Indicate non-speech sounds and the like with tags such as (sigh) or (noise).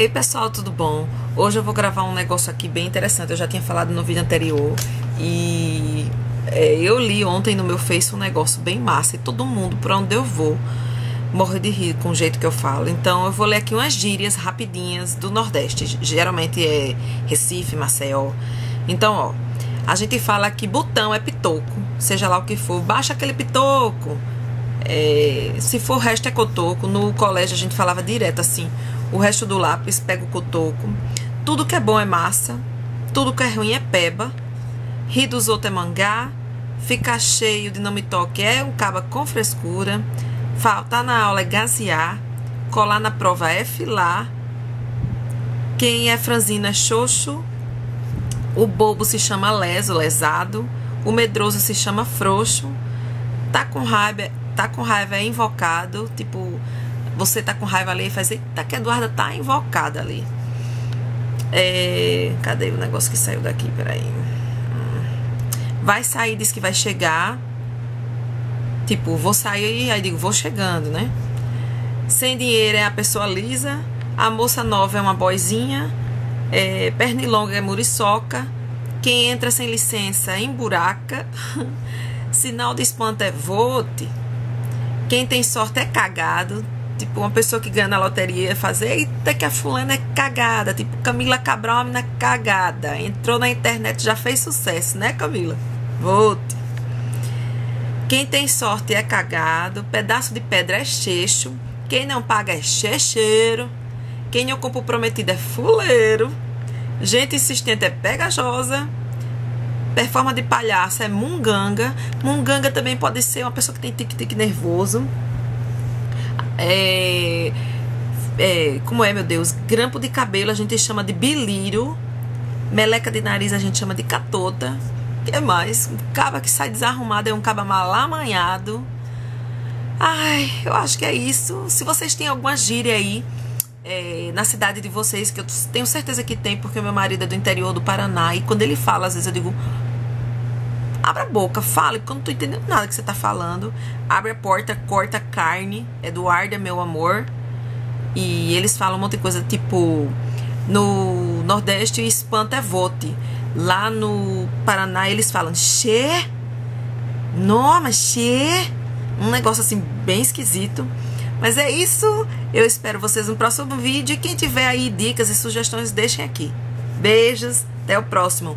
Ei pessoal, tudo bom? Hoje eu vou gravar um negócio aqui bem interessante. Eu já tinha falado no vídeo anterior e é, eu li ontem no meu Face um negócio bem massa e todo mundo, por onde eu vou, morre de rir com o jeito que eu falo. Então eu vou ler aqui umas gírias rapidinhas do Nordeste. Geralmente é Recife, Maceió. Então, ó, a gente fala que botão é pitoco, seja lá o que for, baixa aquele pitoco. É, se for resto é cotoco, no colégio a gente falava direto assim o resto do lápis, pega o cotoco. Tudo que é bom é massa, tudo que é ruim é peba. Rir dos outros é mangá, ficar cheio de não me toque é um caba com frescura. Faltar na aula é gasear, colar na prova é filar. Quem é franzino é xoxo, o bobo se chama leso, lesado, o medroso se chama frouxo, tá com raiva, tá com raiva é invocado, tipo você tá com raiva ali e faz, eita, que a Eduarda tá invocada ali. É, cadê o negócio que saiu daqui? Peraí. Hum. Vai sair, diz que vai chegar. Tipo, vou sair, aí digo, vou chegando, né? Sem dinheiro é a pessoa lisa. A moça nova é uma boizinha. É, pernilonga é muriçoca. Quem entra sem licença é emburaca. (laughs) Sinal de espanto é vote. Quem tem sorte é cagado. Tipo, uma pessoa que ganha na loteria fazer, eita, que a fulana é cagada. Tipo, Camila Cabral, uma menina cagada. Entrou na internet, já fez sucesso, né, Camila? Vote. Quem tem sorte é cagado. Pedaço de pedra é cheixo. Quem não paga é checheiro. Quem ocupa o prometido é fuleiro. Gente insistente é pegajosa. Performance de palhaço é munganga. Munganga também pode ser uma pessoa que tem tique-tique nervoso. É, é, como é, meu Deus? Grampo de cabelo a gente chama de bilírio. Meleca de nariz a gente chama de catota. O que mais? Um caba que sai desarrumado é um caba mal amanhado. Ai, eu acho que é isso. Se vocês têm alguma gíria aí é, na cidade de vocês, que eu tenho certeza que tem, porque meu marido é do interior do Paraná, e quando ele fala, às vezes eu digo, Abra a boca, fale, porque eu não tô entendendo nada que você tá falando. Abre a porta, corta a carne. Eduardo é meu amor. E eles falam um monte de coisa, tipo, no Nordeste, espanta é vote. Lá no Paraná, eles falam xê. Não, mas xê. Um negócio assim, bem esquisito. Mas é isso. Eu espero vocês no próximo vídeo. E quem tiver aí dicas e sugestões, deixem aqui. Beijos. Até o próximo.